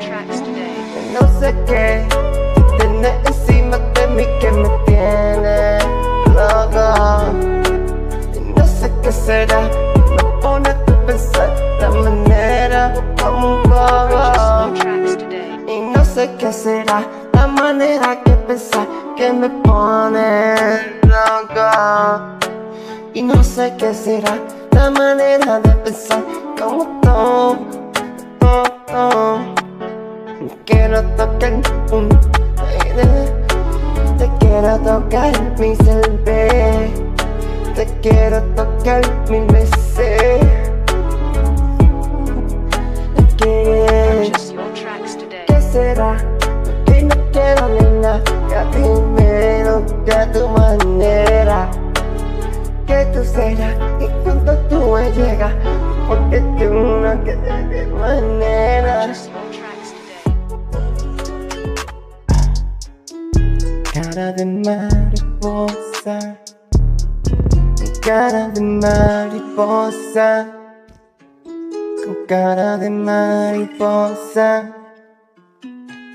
tracks today. No sé qué tienes encima de mí que me tiene loco. Y no sé qué será, me pone a pensar la manera como un bobo. Y no sé qué será la manera que pensar que me pone loco. Y no sé qué será la manera de pensar tú. Quiero tocar un te quiero tocar mi selve, te quiero tocar mil veces. ¿Qué. ¿Qué será? Que no quiero nena, que a toca a tu manera. Que tú serás Cara de mariposa, cara de mariposa, con cara de mariposa,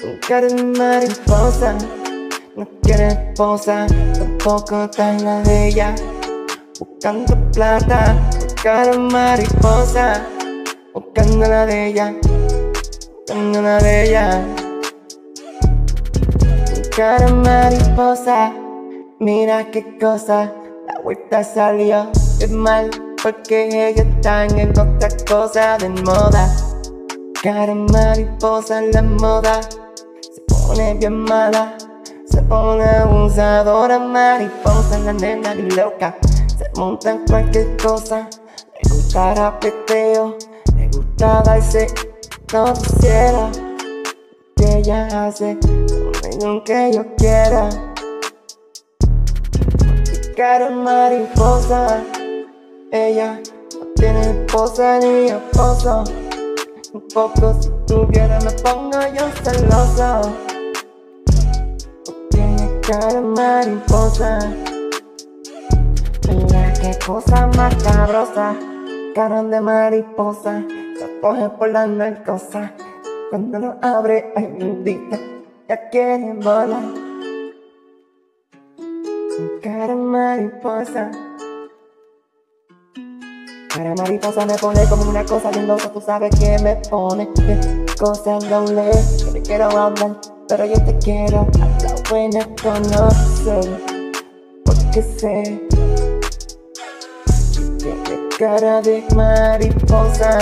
con cara de mariposa, no quiere esposa, tampoco en la de ella, buscando plata, cara de mariposa, buscando la de ella, buscando la de ella cara mariposa, mira qué cosa, la vuelta salió de mal porque ella está en otra cosa de moda. Cara mariposa la moda, se pone bien mala, se pone abusadora mariposa, la nena bien loca, se monta en cualquier cosa, le gusta rapeteo, le gusta darse cielo que ella hace conmigo que yo quiera. Cara mariposa, ella no tiene esposa ni esposo. Un poco si tuviera me pongo yo celoso. Tiene cara mariposa. Mira qué cosa más cabrosa, cara de mariposa, se coge por la narcosa. Cuando lo abre, ay bendita, ya quiere volar. Cara mariposa. Cara mariposa me pone como una cosa bien tú sabes que me pone qué cosa doble. Que te quiero hablar, pero yo te quiero a la buena conocer. Porque sé que tiene cara de mariposa,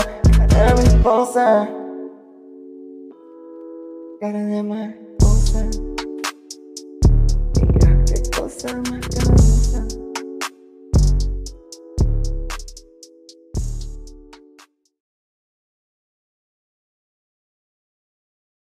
cara mariposa. Cara